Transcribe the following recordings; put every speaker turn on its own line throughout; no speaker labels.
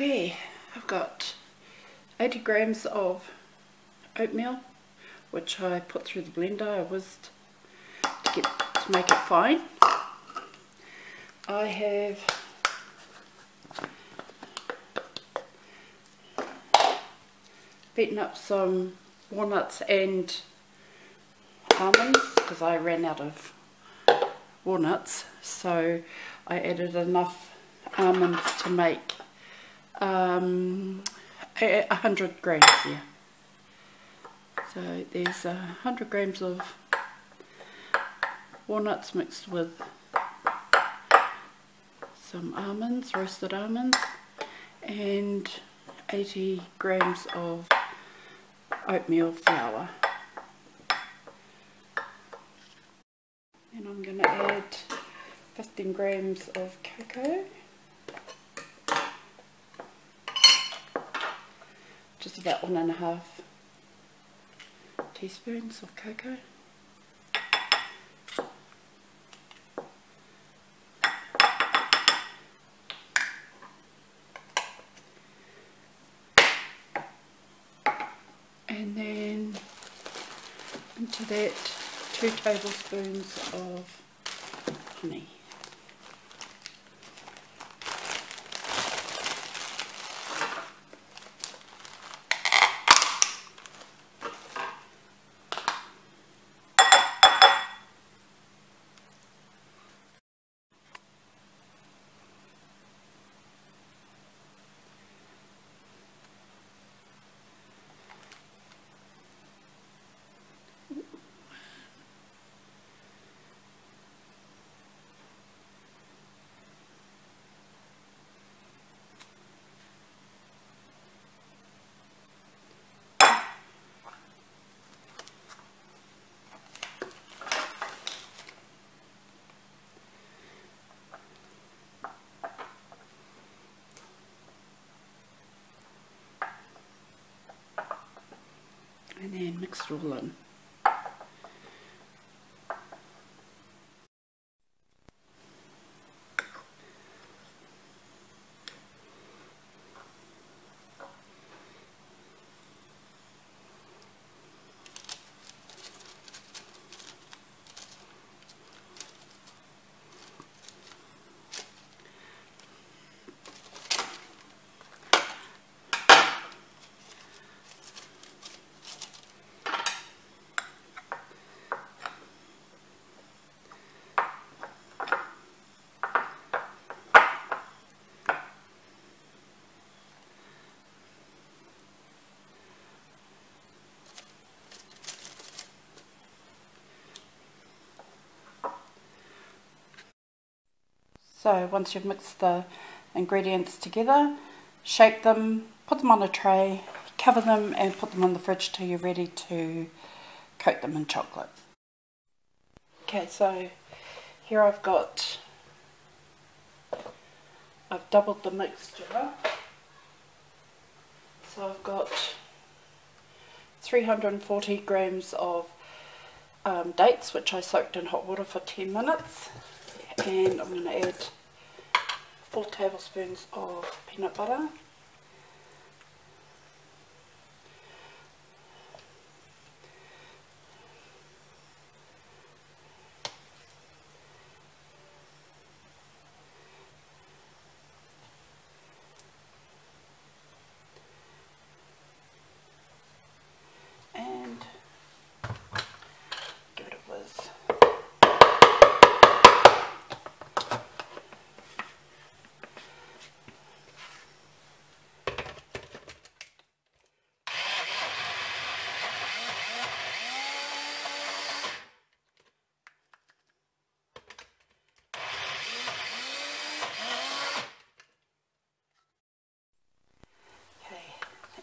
Okay, I've got 80 grams of oatmeal, which I put through the blender. I whizzed to get to make it fine. I have beaten up some walnuts and almonds because I ran out of walnuts so I added enough almonds to make um, a, a hundred grams here. So there's a hundred grams of walnuts mixed with some almonds, roasted almonds and 80 grams of oatmeal flour. And I'm going to add 15 grams of cocoa. Just about one and a half teaspoons of cocoa. and then into that two tablespoons of honey. And then mix it all in. So once you've mixed the ingredients together, shape them, put them on a tray, cover them and put them in the fridge till you're ready to coat them in chocolate. Okay, so here I've got, I've doubled the mixture. So I've got 340 grams of um, dates which I soaked in hot water for 10 minutes and I'm going to add 4 tablespoons of peanut butter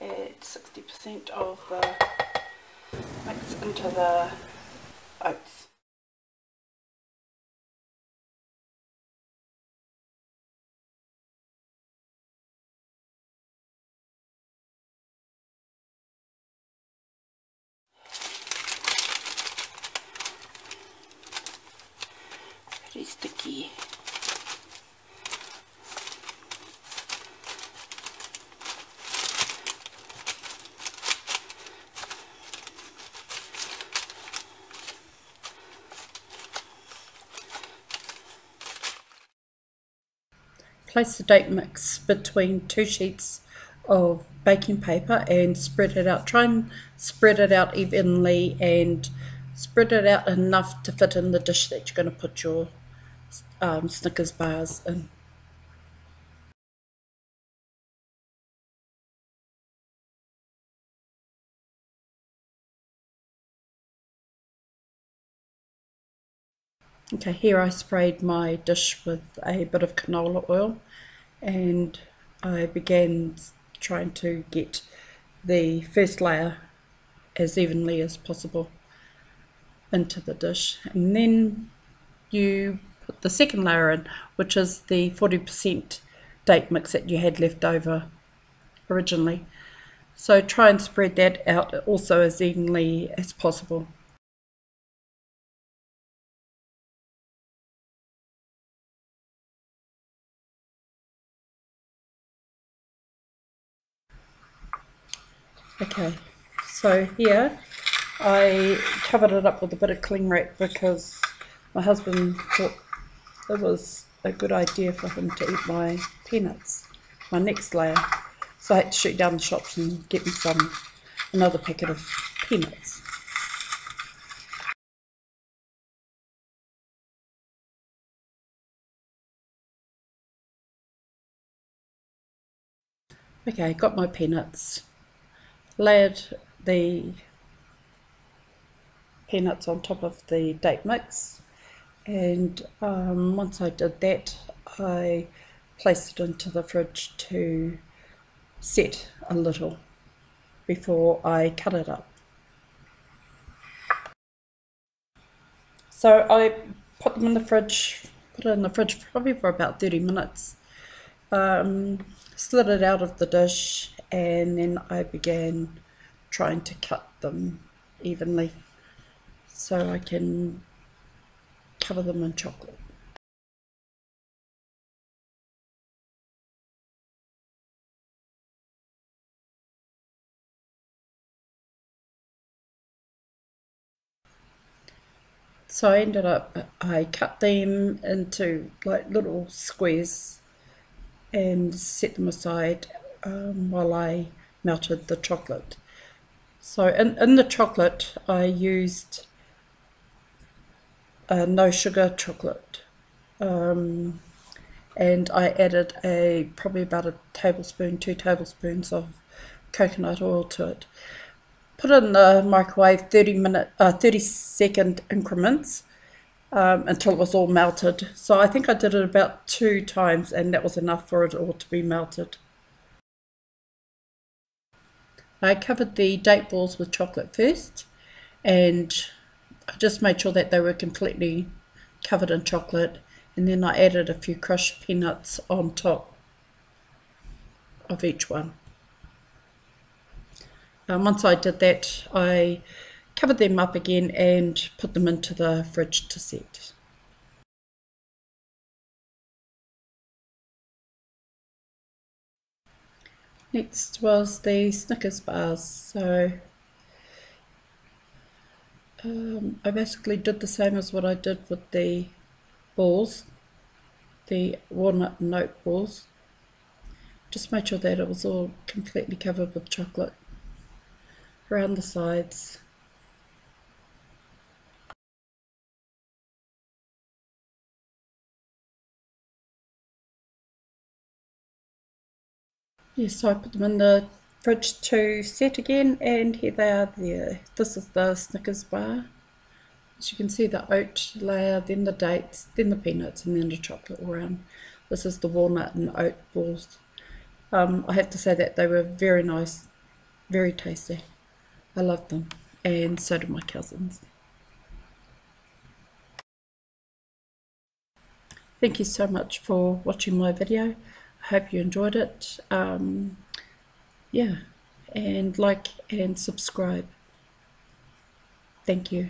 add 60% of the mix into the oats. Pretty sticky. Place the date mix between two sheets of baking paper and spread it out. Try and spread it out evenly and spread it out enough to fit in the dish that you're going to put your um, Snickers bars in. Okay, here I sprayed my dish with a bit of canola oil and I began trying to get the first layer as evenly as possible into the dish. And then you put the second layer in which is the 40% date mix that you had left over originally. So try and spread that out also as evenly as possible Okay, so here I covered it up with a bit of cling wrap because my husband thought it was a good idea for him to eat my peanuts, my next layer. So I had to shoot down the shops and get me some, another packet of peanuts. Okay, got my peanuts layered the peanuts on top of the date mix and um, once I did that I placed it into the fridge to set a little before I cut it up. So I put them in the fridge, put it in the fridge probably for about 30 minutes, um, slid it out of the dish and then I began trying to cut them evenly so I can cover them in chocolate. So I ended up, I cut them into like little squares and set them aside um, while I melted the chocolate. So in, in the chocolate I used a no sugar chocolate um, and I added a probably about a tablespoon, two tablespoons of coconut oil to it. Put it in the microwave 30 minute, uh, 30 second increments um, until it was all melted. So I think I did it about two times and that was enough for it all to be melted. I covered the date balls with chocolate first and I just made sure that they were completely covered in chocolate and then I added a few crushed peanuts on top of each one. Um, once I did that I covered them up again and put them into the fridge to set. Next was the Snickers bars. So um, I basically did the same as what I did with the balls, the walnut and balls. Just made sure that it was all completely covered with chocolate around the sides. Yes, so I put them in the fridge to set again and here they are there. This is the Snickers bar. As you can see the oat layer, then the dates, then the peanuts and then the chocolate around. This is the walnut and oat balls. Um, I have to say that they were very nice, very tasty. I loved them and so did my cousins. Thank you so much for watching my video hope you enjoyed it. Um, yeah, and like and subscribe. Thank you.